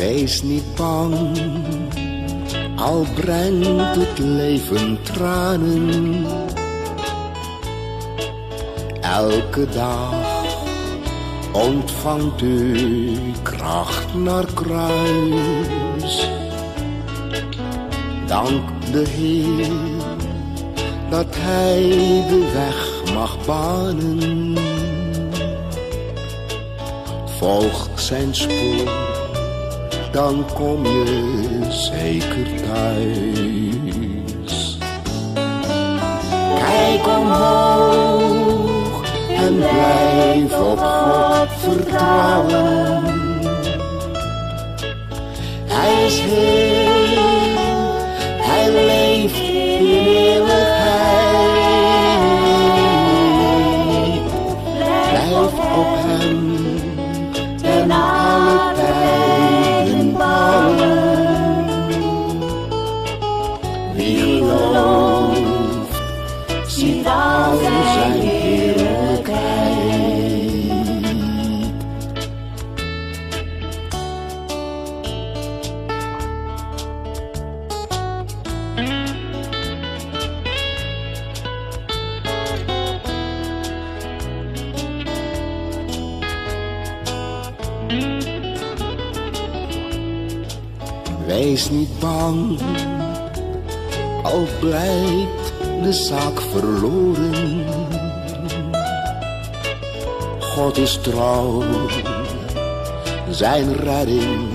Wees niet bang, al brengt het leven tranen. Elke dag ontvangt u kracht naar kruis. Dank de Heer dat Hij de weg mag banen. Volg zijn spoor, dan kom je zeker thuis. Kijk omhoog en blijf op God vertrouwen. Hij is Heer, Hij leeft in eeuwigheid. Blijf op Hem Wie gelooft, al. Wees niet bang, al blijkt de zaak verloren. God is trouw, zijn redding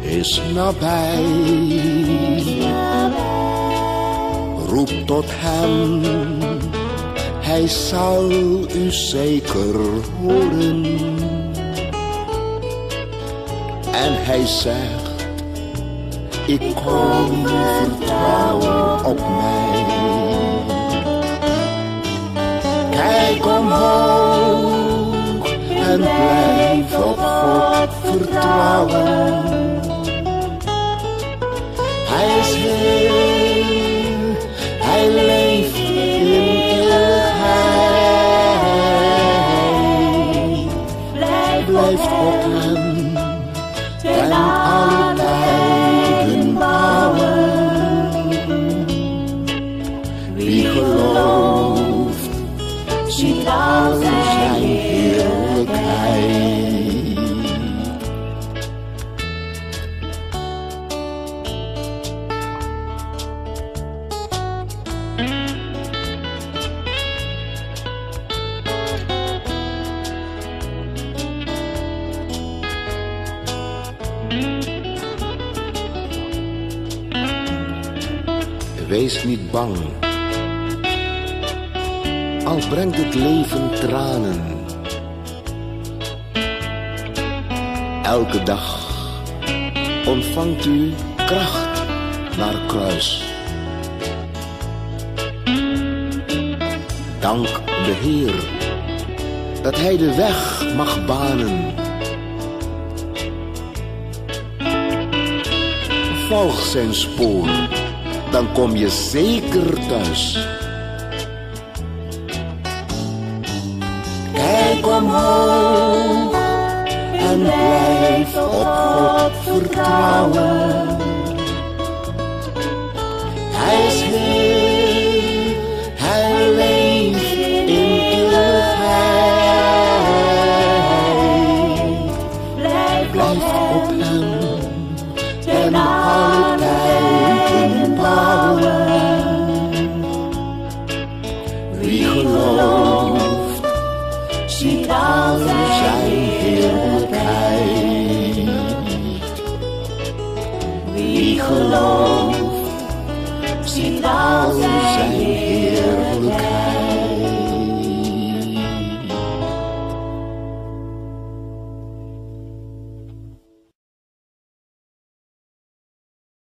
is nabij. Roep tot hem, hij zal u zeker horen. En hij zegt ik kom vertrouwen op mij. Kijk omhoog en blijf op God vertrouwen. Hij is Heer, Hij leeft in eeuwigheid. Blijf op Hem Wie gelooft, ziet al zijn heerlijkheid. Wees niet bang, al brengt het leven tranen. Elke dag ontvangt u kracht naar kruis. Dank de Heer dat Hij de weg mag banen. Volg zijn spoor dan kom je zeker thuis. Kijk omhoog en blijf op God vertrouwen. Wie gelooft, ziet al zijn